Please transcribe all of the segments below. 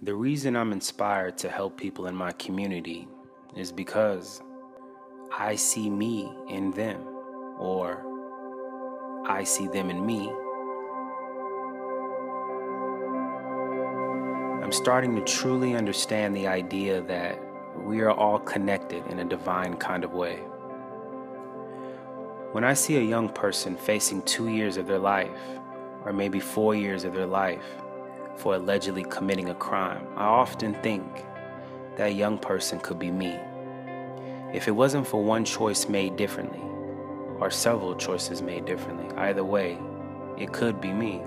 The reason I'm inspired to help people in my community is because I see me in them, or I see them in me. I'm starting to truly understand the idea that we are all connected in a divine kind of way. When I see a young person facing two years of their life, or maybe four years of their life, for allegedly committing a crime, I often think that young person could be me. If it wasn't for one choice made differently, or several choices made differently, either way, it could be me.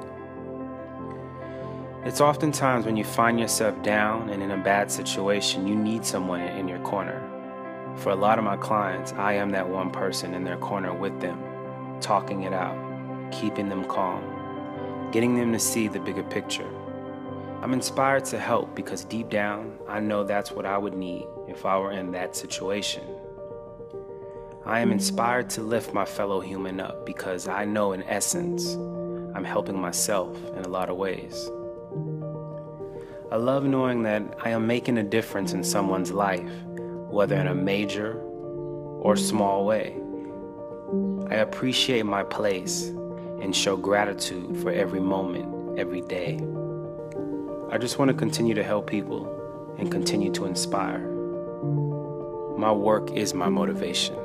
It's oftentimes when you find yourself down and in a bad situation, you need someone in your corner. For a lot of my clients, I am that one person in their corner with them, talking it out, keeping them calm, getting them to see the bigger picture. I'm inspired to help because deep down, I know that's what I would need if I were in that situation. I am inspired to lift my fellow human up because I know, in essence, I'm helping myself in a lot of ways. I love knowing that I am making a difference in someone's life, whether in a major or small way. I appreciate my place and show gratitude for every moment, every day. I just want to continue to help people and continue to inspire. My work is my motivation.